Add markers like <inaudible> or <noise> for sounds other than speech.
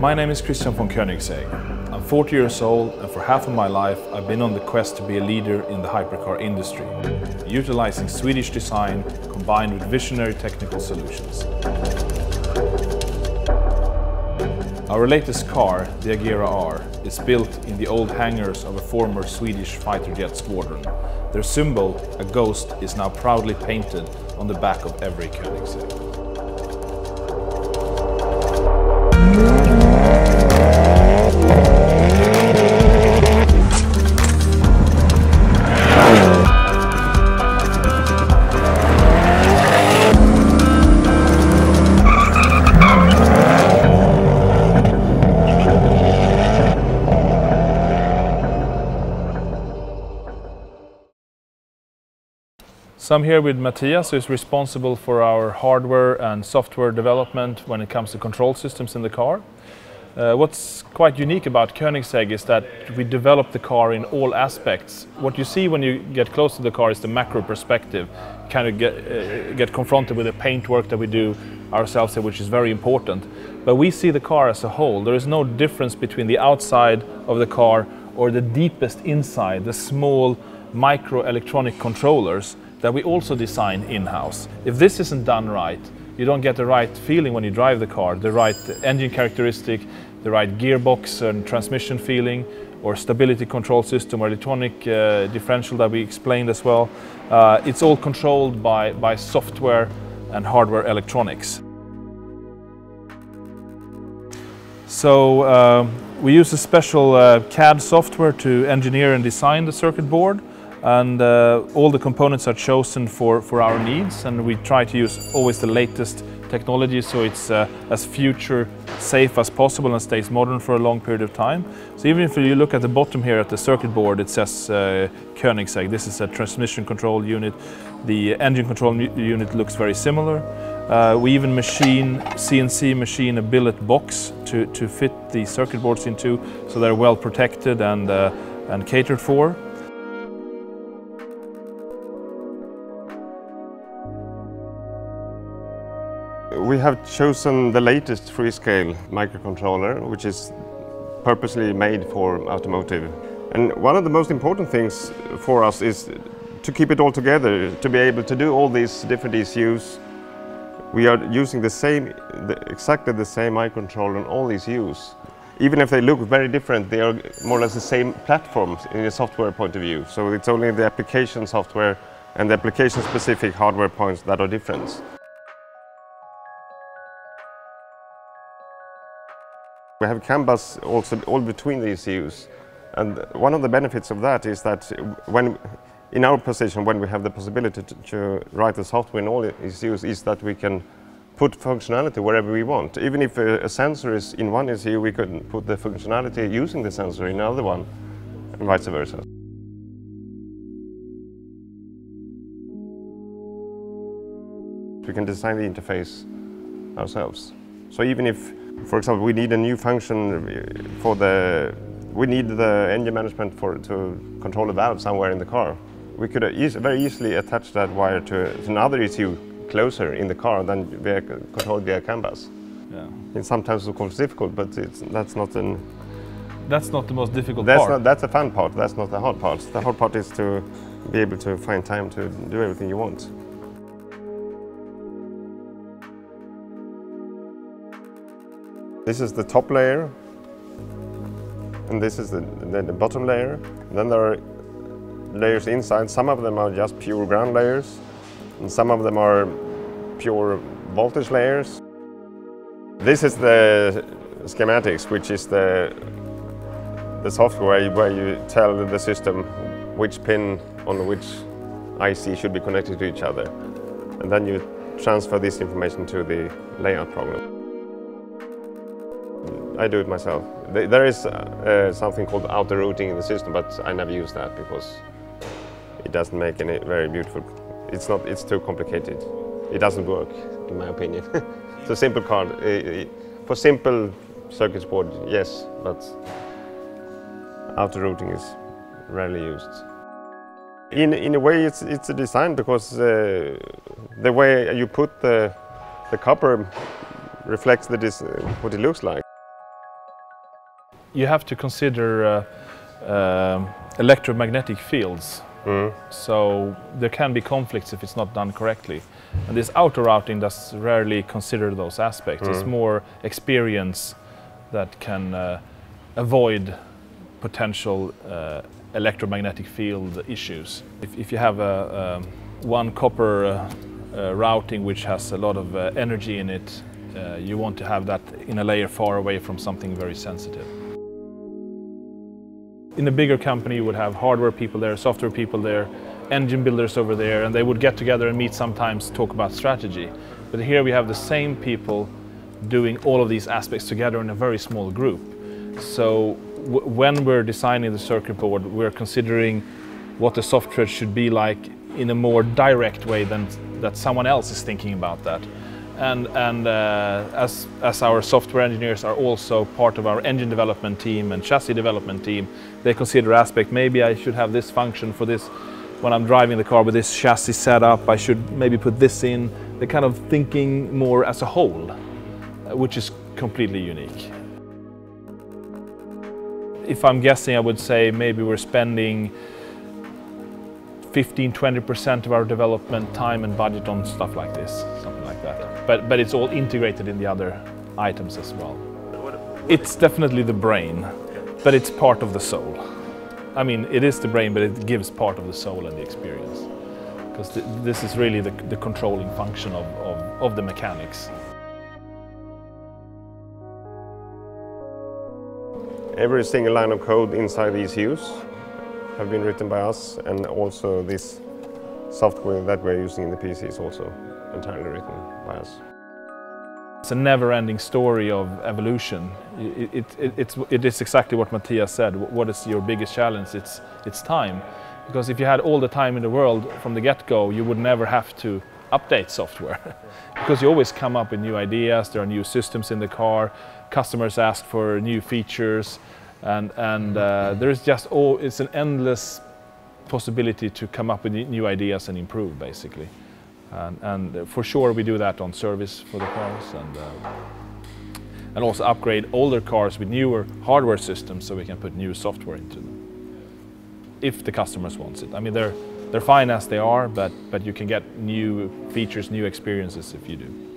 My name is Christian von Koenigsegg. I'm 40 years old and for half of my life I've been on the quest to be a leader in the hypercar industry, utilizing Swedish design combined with visionary technical solutions. Our latest car, the Agera R, is built in the old hangars of a former Swedish fighter jet squadron. Their symbol, a ghost, is now proudly painted on the back of every Koenigsegg. So I'm here with Mattias, who is responsible for our hardware and software development when it comes to control systems in the car. Uh, what's quite unique about Koenigsegg is that we develop the car in all aspects. What you see when you get close to the car is the macro perspective. Kind of get, uh, get confronted with the paintwork that we do ourselves, which is very important. But we see the car as a whole. There is no difference between the outside of the car or the deepest inside, the small micro electronic controllers that we also design in-house. If this isn't done right, you don't get the right feeling when you drive the car, the right engine characteristic, the right gearbox and transmission feeling, or stability control system or electronic uh, differential that we explained as well. Uh, it's all controlled by, by software and hardware electronics. So uh, we use a special uh, CAD software to engineer and design the circuit board and uh, all the components are chosen for, for our needs and we try to use always the latest technology so it's uh, as future safe as possible and stays modern for a long period of time. So even if you look at the bottom here at the circuit board it says uh, Koenigsegg, this is a transmission control unit. The engine control unit looks very similar. Uh, we even machine, CNC machine a billet box to, to fit the circuit boards into so they're well protected and, uh, and catered for. We have chosen the latest Freescale microcontroller, which is purposely made for automotive. And one of the most important things for us is to keep it all together, to be able to do all these different ECUs. We are using the same, exactly the same microcontroller on all these ECUs. Even if they look very different, they are more or less the same platforms in a software point of view. So it's only the application software and the application-specific hardware points that are different. We have CAN bus also all between the ECUs. And one of the benefits of that is that when, in our position, when we have the possibility to, to write the software in all ECUs, is that we can put functionality wherever we want. Even if a, a, sensor is in one ECU, we could put the functionality using the sensor in another one, and vice versa. We can design the interface ourselves. So even if for example, we need a new function uh, for the, we need the engine management for to control a valve somewhere in the car. We could uh, very easily attach that wire to another ECU closer in the car than via controlled via CAN bus. Yeah. It's sometimes of course difficult, but that's not an. That's not the most difficult that's part. Not, that's the fun part. That's not the hard part. The hard part is to be able to find time to do everything you want. This is the top layer, and this is the, the, the bottom layer. And then there are layers inside. Some of them are just pure ground layers, and some of them are pure voltage layers. This is the schematics, which is the, the software where you tell the system which pin on which IC should be connected to each other. And then you transfer this information to the layout program. I do it myself. There is uh, something called auto routing in the system, but I never use that because it doesn't make any very beautiful. It's not. It's too complicated. It doesn't work, in my opinion. <laughs> it's a simple card. For simple circuit board, yes, but auto routing is rarely used. In in a way, it's it's a design because uh, the way you put the the copper reflects the what it looks like. You have to consider uh, um electromagnetic fields. Mm. So there can be conflicts if it's not done correctly. And this auto routing does rarely consider those aspects. It's more experience that can uh, avoid potential uh, electromagnetic field issues. If, if you have a, um, one copper uh, uh, routing which has a lot of uh, energy in it, you want to have that in a layer far away from something very sensitive. In a bigger company you would have hardware people there, software people there, engine builders over there, and they would get together and meet sometimes talk about strategy. But here we have the same people doing all of these aspects together in a very small group. So when we're designing the circuit board, we're considering what the software should be like in a more direct way than that someone else is thinking about that. And, and uh, as, as our software engineers are also part of our engine development team and chassis development team, they consider aspect, maybe I should have this function for this when I'm driving the car with this chassis set up, I should maybe put this in. They're kind of thinking more as a whole, which is completely unique. If I'm guessing, I would say maybe we're spending 15-20% of our development time and budget on stuff like this. But, but it's all integrated in the other items as well. It's definitely the brain, but it's part of the soul. I mean, it is the brain, but it gives part of the soul and the experience. Because th this is really the, the controlling function of, of, of the mechanics. Every single line of code inside these ECUs have been written by us and also this software that we're using in the PC is also entirely written by us. It's a never-ending story of evolution. It, it, it, it's, it is exactly what Mattias said. What is your biggest challenge? It's, it's time. Because if you had all the time in the world from the get-go, you would never have to update software. <laughs> because you always come up with new ideas, there are new systems in the car, customers ask for new features, and, and uh, there's just, all, it's an endless possibility to come up with new ideas and improve, basically. And, and, for sure we do that on service for the cars and, uh, and also upgrade older cars with newer hardware systems so we can put new software into them. If the customers want it. I mean, they're, they're fine as they are, but, but you can get new features, new experiences if you do.